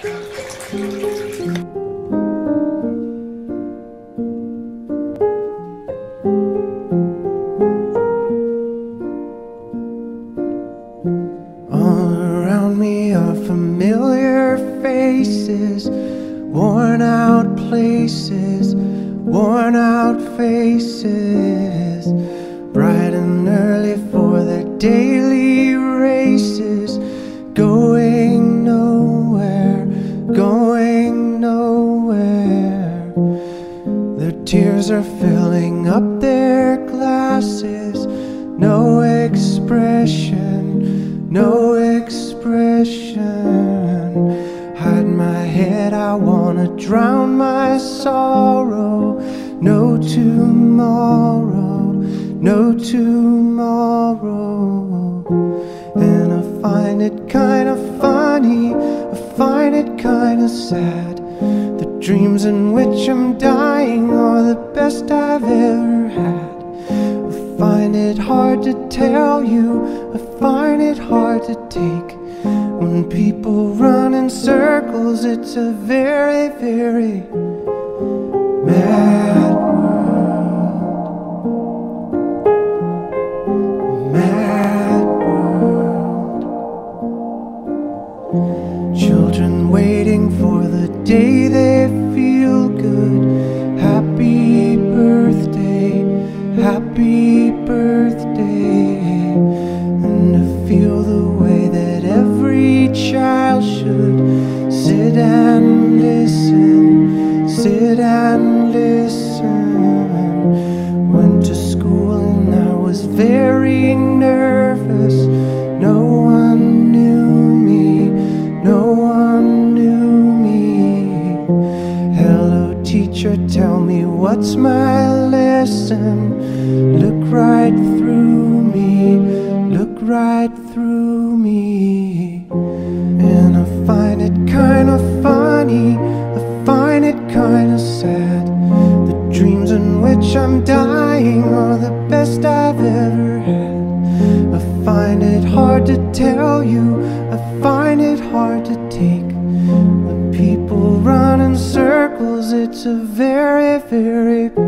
All around me are familiar faces, worn out places, worn out faces, bright and early for their daily races, going tears are filling up their glasses, no expression no expression. Hide my head, I wanna drown my sorrow. No tomorrow, no tomorrow. And I find it kinda funny, I find it kinda sad. Dreams in which I'm dying are the best I've ever had I find it hard to tell you, I find it hard to take. When people run in circles, it's a very, very mad world. Mad Children waiting for the day they feel good. Happy birthday, happy birthday. And to feel the way that every child should sit and listen, sit and listen. Went to school and I was very teacher, tell me what's my lesson. Look right through me, look right through me. And I find it kinda funny, I find it kinda sad. The dreams in which I'm dying are the best I've ever had. I find it hard to tell you, I find it hard to take. Cause it's a very, very